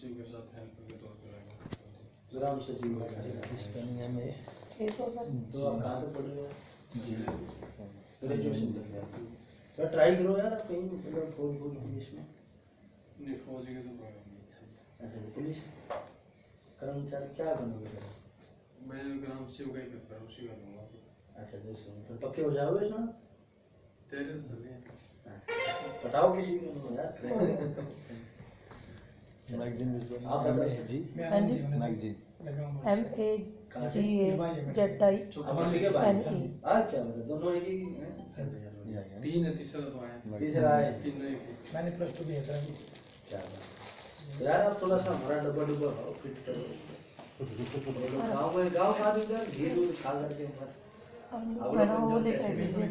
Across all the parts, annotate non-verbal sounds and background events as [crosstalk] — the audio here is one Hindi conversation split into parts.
शिव के साथ हेल्प के तौर पे रहेगा ग्राम सचिव। स्पेलिंग है मेरे तो आप कहाँ तक पढ़े हुए जी। ग्रेजुएशन कर लिया तो ट्राई करो यार कहीं मतलब फौज फौज पुलिस में। नहीं फौज के तो अच्छा तो पुलिस कर्मचारी क्या बनोगे? मैं ग्राम शिव का ही करता हूँ उसी का दूँगा। अच्छा जैसे फिर पक्के हो जाओगे इसमें? तेरे से चलिए पटाओ किसी को यार। [laughs] [laughs] मैगजीन आप जी। हाँ जी magazine M A G A Z I बाद NE आज क्या बता दोनों एक ही हैं? तीन है तीसरा तो आया। तीसरा है। तीन नहीं मैंने प्लस टू किया सर क्या यार आप थोड़ा सा हमारा डब्बा डब्बा खाओ फिट करो। गाँव में गाँव का आदमी यार घी दूध खा करके बस। अब बना वो लेकर दीजिए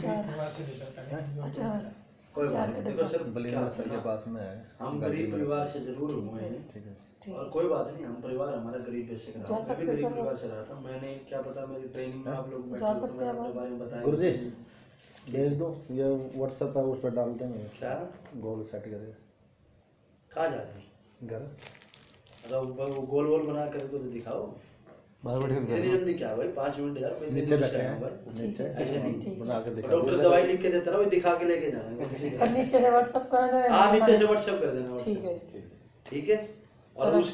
अच्छा कोई बात नहीं। देखो सर के पास में है। हम गरीब परिवार से ज़रूर हुए हैं। ठीक है। और कोई बात नहीं हम परिवार हमारा गरीब हूँ। मैं भी गरीब परिवार से रहा था। मैंने क्या पता मेरी ट्रेनिंग में आप लोग बैठे तो सकते मैंने हैं अपने बारे में बताया। गुरुजी भेज दो। ये व्हाट्सएप है उस पर डालते हैं। क्या? गोल सेट कहाँ जा रहे हैं? घर। अच्छा वो गोल गोल बना कर तो दिखाओ। क्या भाई? पाँच मिनट यार नीचे बैठे हैं। नीचे ठीक बना के दिखा डॉक्टर दवाई लिख के देता ना भाई दिखा के लेके जाना। किसी पर का। नीचे से व्हाट्सअप कर देना हाँ नीचे से व्हाट्सएप कर देना ठीक है। ठीक है। और और उस